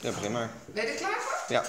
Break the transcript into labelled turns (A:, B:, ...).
A: Ja, begin maar.
B: Ben je er klaar voor?
A: Ja.